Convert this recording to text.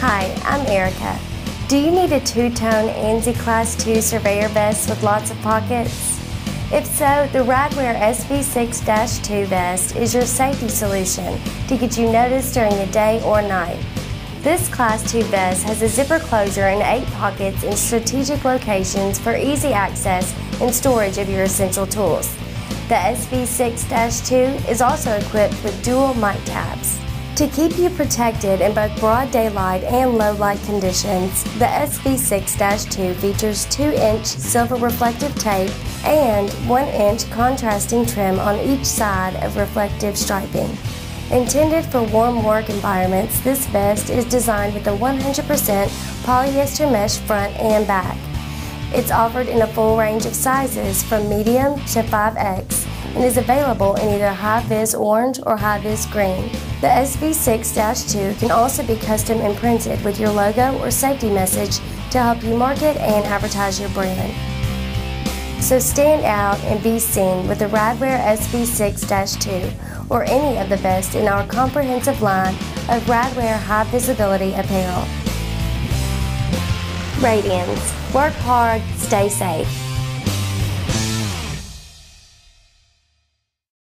Hi, I'm Erica. Do you need a two-tone ANSI Class II Surveyor vest with lots of pockets? If so, the Radwear SV6-2 vest is your safety solution to get you noticed during the day or night. This Class II vest has a zipper closure and eight pockets in strategic locations for easy access and storage of your essential tools. The SV6-2 is also equipped with dual mic tabs. To keep you protected in both broad daylight and low light conditions, the SV6-2 features 2-inch silver reflective tape and 1-inch contrasting trim on each side of reflective striping. Intended for warm work environments, this vest is designed with a 100% polyester mesh front and back. It's offered in a full range of sizes from medium to 5X and is available in either high-vis orange or high-vis green. The SV6-2 can also be custom imprinted with your logo or safety message to help you market and advertise your brand. So stand out and be seen with the Radwear SV6-2 or any of the best in our comprehensive line of Radwear high visibility apparel. Radians. Work hard, stay safe.